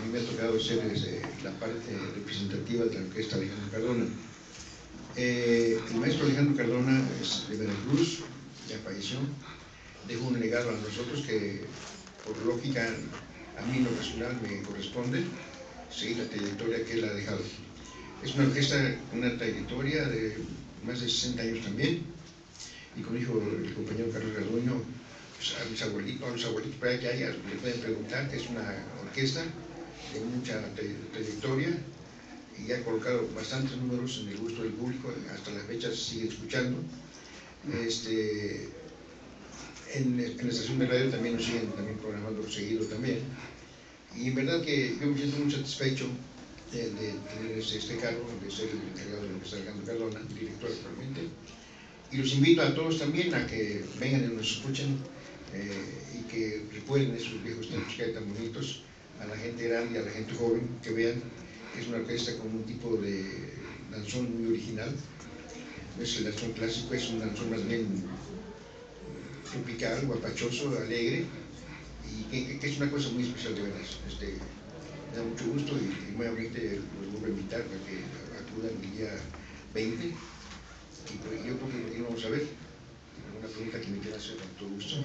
a mí me ha tocado ser eh, la parte representativa de la orquesta Alejandro Cardona. Eh, el maestro Alejandro Cardona es de Veracruz, ya falleció, dejó un legado a nosotros que por lógica a mí lo personal me corresponde seguir la trayectoria que él ha dejado. Es una orquesta con una trayectoria de más de 60 años también, y como dijo el compañero Carlos Garduño, pues, a mis abuelitos, a los abuelitos para que haya, le pueden preguntar, que es una orquesta de mucha trayectoria y ha colocado bastantes números en el gusto del público, hasta la fecha se sigue escuchando. Este, en, la estación de radio también nos siguen también programando seguido también. Y en verdad que yo me siento muy satisfecho de, tener este, cargo, de ser el encargado de que está Alejandro Cardona, director actualmente. Y los invito a todos también a que vengan y nos escuchen eh, y que recuerden esos viejos tiempos que hay tan bonitos a la gente grande y a la gente joven, que vean que es una orquesta con un tipo de danzón muy original. No es el danzón clásico, es un danzón más bien tropical, guapachoso, alegre, y que, es una cosa muy especial de veras. Este, me da mucho gusto y, nuevamente los vuelvo a invitar para que acudan el día 20. Y pues, yo creo que vamos a ver. Una pregunta que me quiera hacer con todo gusto.